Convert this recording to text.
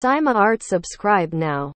Sima Art subscribe now.